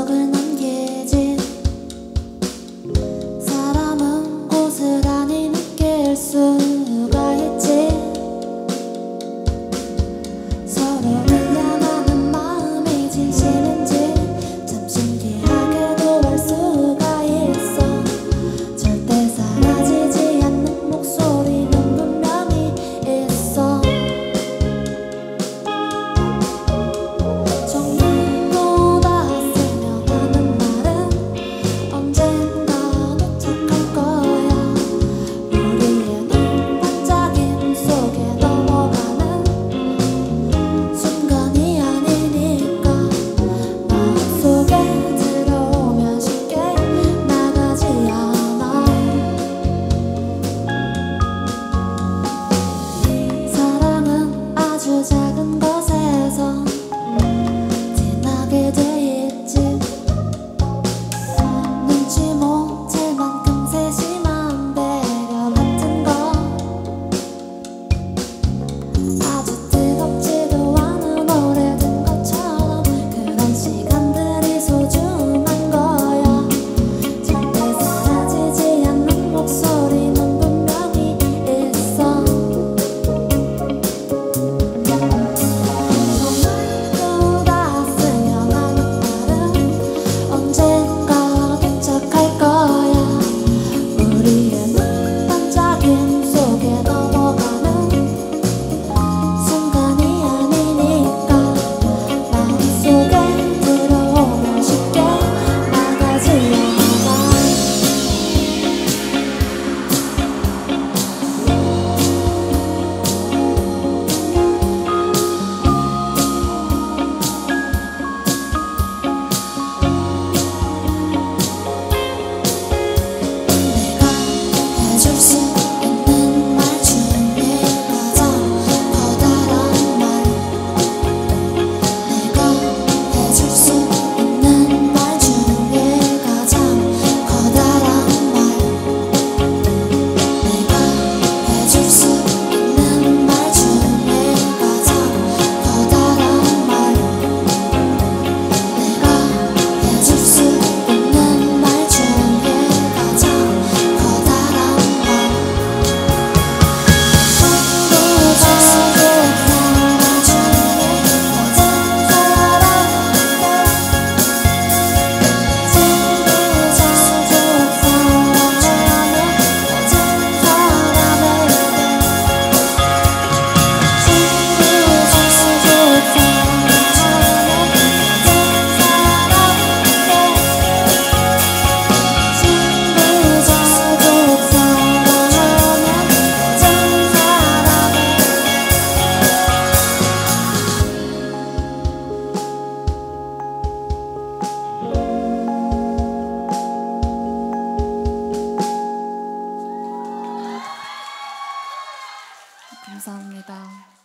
적을 감사합니다.